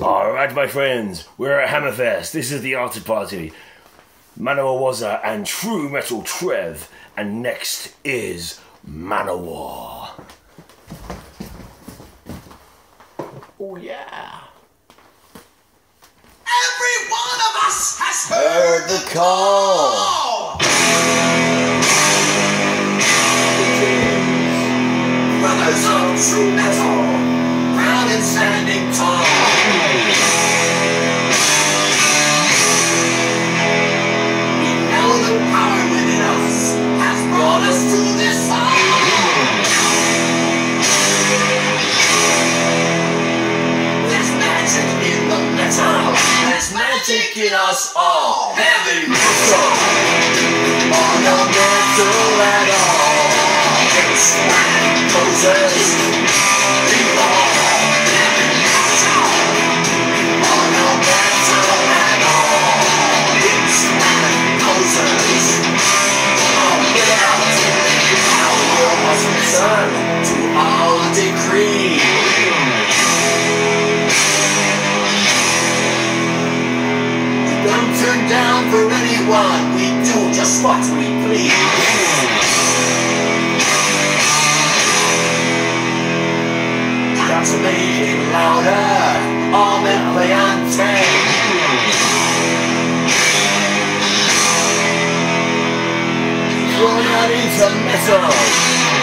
Alright, my friends, we're at Hammerfest. This is the Arctic Party. Manowar Wozza and True Metal Trev. And next is Manowar. Oh, yeah. Every one of us has Heard the call. brothers of true metal, proud and standing tall. In us all. Heavy metal. On the metal down for anyone. We do just what we please. Make it louder. Play and. You're not into metal.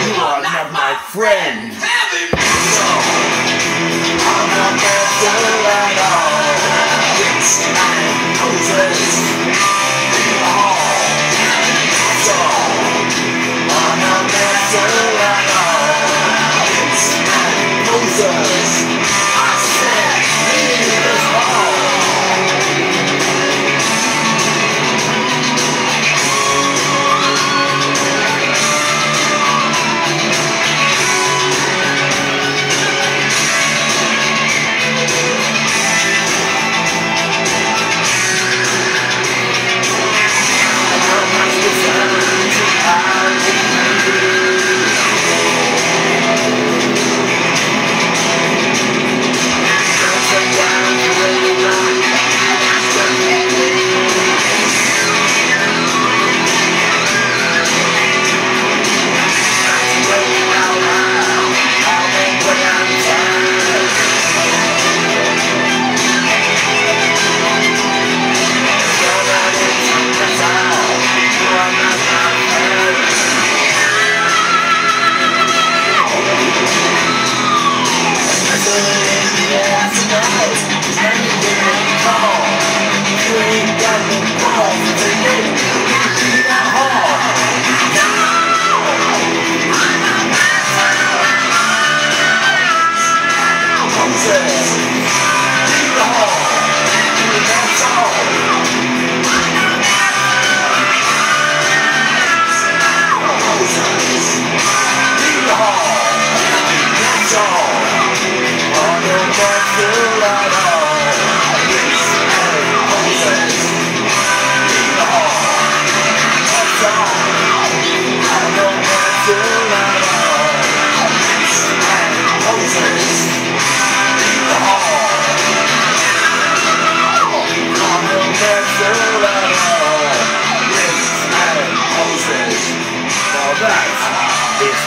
You are not my friend.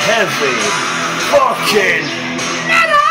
Heavy fucking metal!